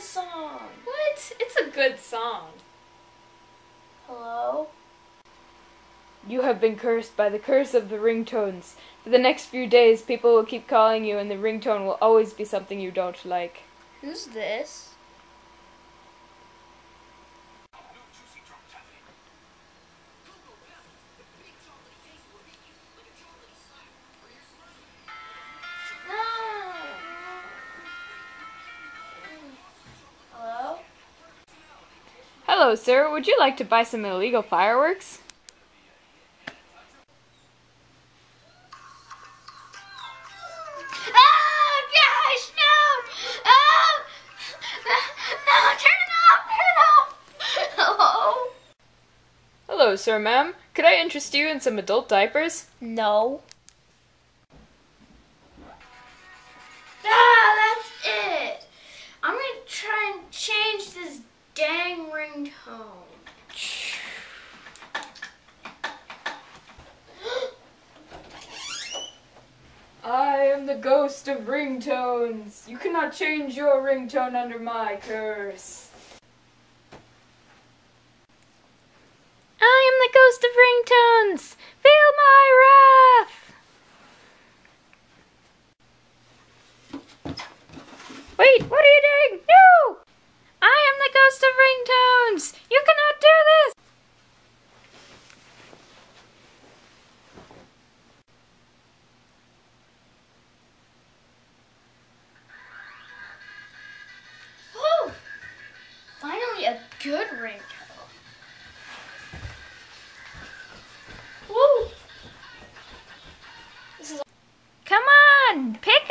song. What? It's a good song. Hello? You have been cursed by the curse of the ringtones. For the next few days, people will keep calling you, and the ringtone will always be something you don't like. Who's this? Hello, sir. Would you like to buy some illegal fireworks? Oh gosh, no! Oh! No, turn it off! Turn it off! Hello? Hello, sir, ma'am. Could I interest you in some adult diapers? No. The ghost of ringtones. You cannot change your ringtone under my curse. I am the ghost of ringtones. Feel my wrath. Wait, what are you doing? No! good ring. Woo! Come on, pick